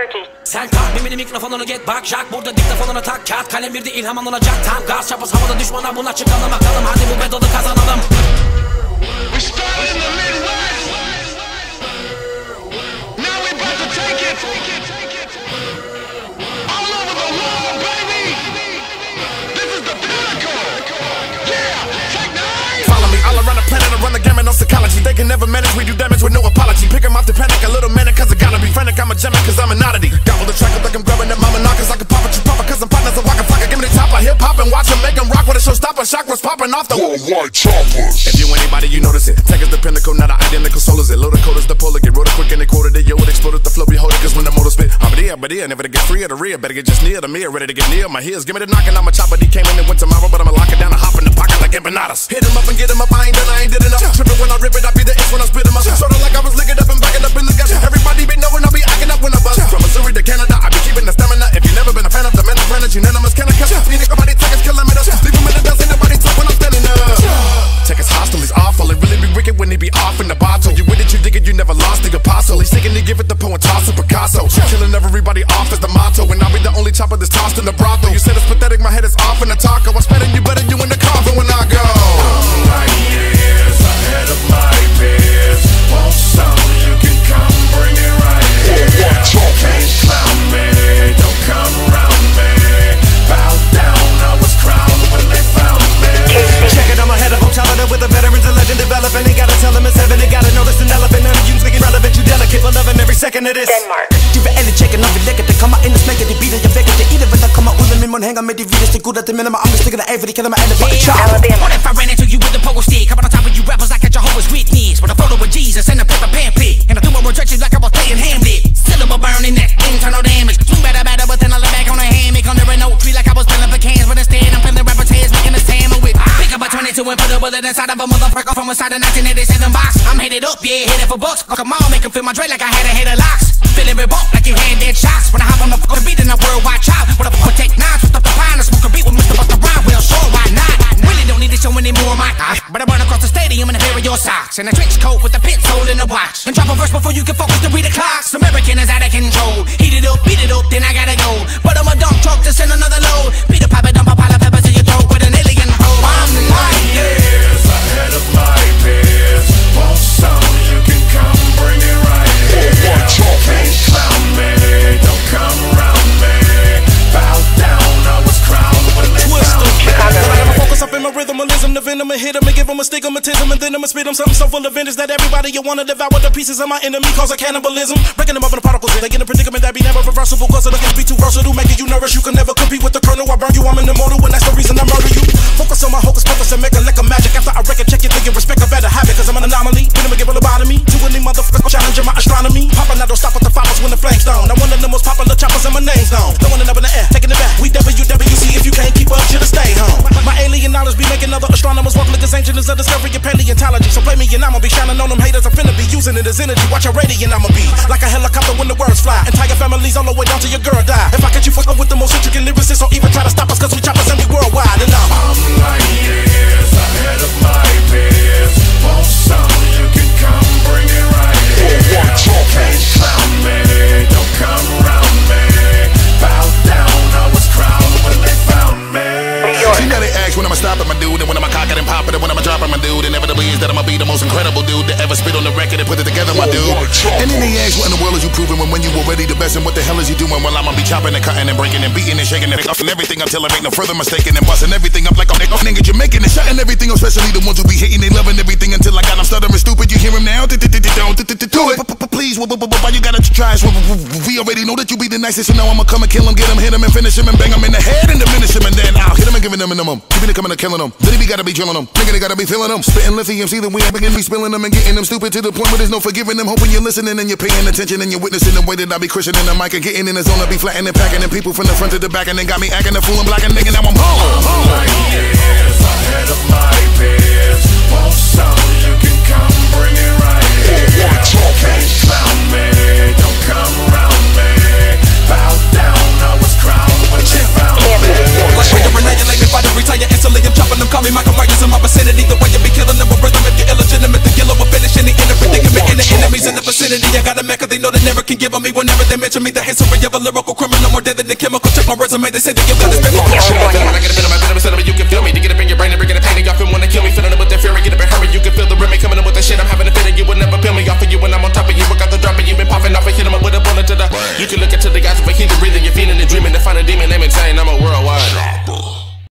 Turkey. Sen kalk mimini mikrofonunu get bak Jack burada diktafonuna tak kağıt kalem bir de ilham alınacak Tam gaz çapız havada düşmana buna çıkalım bakalım Hadi bu bedalı kazanalım We started in the Midwest. Now we about to take it all over the world, baby. This is the pinnacle. Yeah, take nine. Follow me all around the planet, I run the gamut on psychology. They can never manage, we do damage with no apology. Pick 'em off the panic, me the top of hip hop and watch 'em make 'em rock with a showstopper. Shock was popping off the Worldwide choppers. If you anybody, you notice it. Take us the pinnacle, not an identical soul is it. Load the code is the polar, get rolled quick and they quoted it. Yo, it exploded the flow, behold it, cause when the motor spit, I'm there, but yeah, never to get free of the rear. Better get just near the mirror, ready to get near my heels. Give me the knocking, I'm a chopper. He came in and went tomorrow, but I'ma lock it down and hop in the pocket like empanadas. Hit him up and get him up, I ain't done, I ain't did enough. Tripping when Picasso. Killing everybody off is the motto. And I'll be the only chopper that's tossed in the brothel. You said it's pathetic, my head is off in the taco. I'm spending you better, you in the coffin when I go. Like years ahead of my peers. Want some? You can come bring it right here. Can't clown me, don't come around me. Bow down, I was crowned when they found me. Check it, I'm ahead of them, talented with the veterans and legend developing. Ain't gotta tell them it's heaven, they gotta know this an elephant. None of you speaking relevant, you delicate, but loving every second of this. Denmark. Der kommer ud af min mund Hænger med de vildeste gutter, det minder mig om, vi stikker af For de kalder mig alle for et chop. Alabama. What if I ran into you with a pogo stick? Up on the top of you rappers like a Jehovah's Witness? With a photo of Jesus and a paper pamphlet. And I do my rejection like I was playing Hamlet Still I'm burning that internal damage. Too better, better, but then I lay back on a hammock Under an oak tree like I was peeling pecans But instead I'm peeling rappers' heads, making a sandwich Pick up a 22 and put a bullet inside of a motherfucker From inside a 1987 box. I'm headed up, yeah, headed for bucks oh, Come on, make 'em feel my dread like I had a head of locks. Feeling revoked like you had dead shots. When I hop on the fucking watch. And drop a verse before you can focus to read the clocks American is out and hit him and give him a stigmatism, and then I'ma spit him something so full of vengeance that everybody you wanna devour the pieces of my enemy cause a cannibalism. Breaking them up in the particles, they get a predicament that be never reversible cause it looking be too versatile, making you nervous. You can never compete with the colonel. I burn you, I'm in the mortal, and that's the reason I murder you. Focus on my hocus pocus and make a lick of magic. After I wreck it, check, you thinking respect, I better have it cause I'm an anomaly. Venom and give a lobotomy to any motherfucker challenging my astronomy. Popping, I don't stop at the flowers when the flames down. Now one of the most popular choppers and my name's known. Throwing it up in the air, I'ma be shining on them haters. I'm finna be using it as energy. Watch your radiant, I'ma be like a helicopter when the words fly. Entire families all the way down to your girl die. If I catch you fucking with the most intricate lyricists, don't even try to stop us cause we choppers and we worldwide. And I'm I'm like years ahead of my peers. Want some? You can come bring it right here. Worldwide choppers. Can't clown me, don't come around me. Bow down, I was crowned when they found me. See now they ask when I'ma stop at my dude, and when pop it, and when I'ma drop it, my dude. Inevitably is that I'ma be the most incredible dude to ever spit on the record and put it together, my dude. And then they ask what in the world is you proving when when you already the best, and what the hell is you doing? Well, I'ma be chopping and cutting and breaking and beating and shaking and and everything until there ain't no further mistaking and busting everything up like a nigga, nigga Jamaican and shutting everything, up, especially the ones who be hating, they loving everything until I got them stuttering stupid. You hear him now? Do it. Please, why you gotta try? We already know that you be the nicest, so now I'ma come and kill him, get him, hit him, and finish him, and bang him in the head and diminish him, giving him minimum. Keeping it coming and killing them. He be gotta be drilling them. Nigga, they gotta be feeling him. Spitting lithium, see that we ain't begin be spilling them and getting them stupid to the point where there's no forgiving them. Hoping you're listening and you're paying attention and you're witnessing the way that I be crushing in the mic and getting in the zone. I be flattening and packing and people from the front to the back and then got me acting a fool and black and nigga. Now I'm home. Years ahead of my peers. Want some? give on me whenever they mention me. The history of a lyrical criminal more dead than the chemical. Check my resume, they say they give that it's been my shit. I got a bit of my venom, instead of you can feel me. To get up in your brain and bring it a pain, y'all feel wanna kill me. Filling up with that fury, get up and hurry. You can feel the rhythm coming up with the shit. I'm having a feeling you would never peel me. Off of you when I'm on top of you, work out the drop and you been popping off and hit him up with a bullet to the. You can look into the guys, but he's breathing, you're feeling and dreaming to find a demon, they maintain. I'm a worldwide.